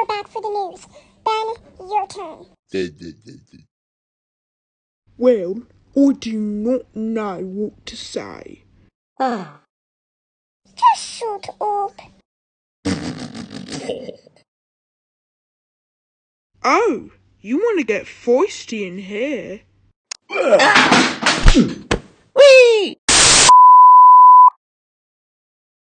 you're back for the news. Ben, your turn. Well, I do not know what to say. Ah, Just shut up. Oh, you want to get feisty in here? Ah.